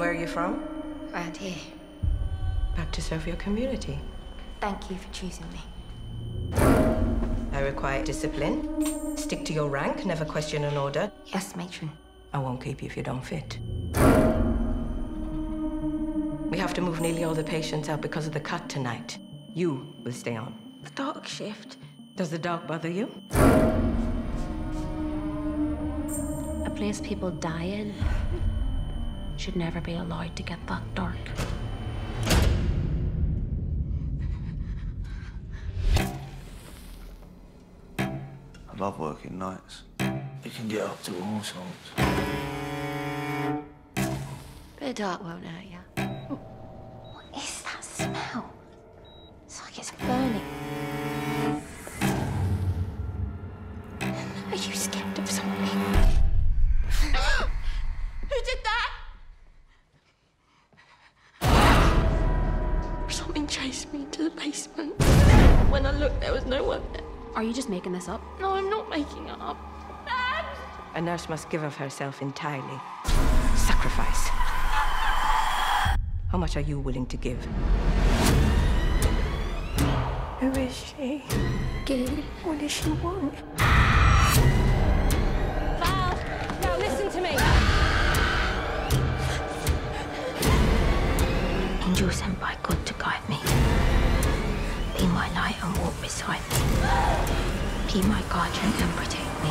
Where are you from? Around here. Back to serve your community. Thank you for choosing me. I require discipline. Stick to your rank, never question an order. Yes, matron. I won't keep you if you don't fit. We have to move nearly all the patients out because of the cut tonight. You will stay on. The dark shift. Does the dark bother you? A place people die in should never be allowed to get that dark. I love working nights. It can get up to all sorts. Bit of dark won't hurt you. What is that smell? It's like it's burning. Are you Something chased me to the basement. When I looked, there was no one there. Are you just making this up? No, I'm not making it up. A nurse must give of herself entirely. Sacrifice. How much are you willing to give? Who is she? Gil, what does she want? Angel sent by God to guide me. Be my light and walk beside me. Be my guardian and protect me.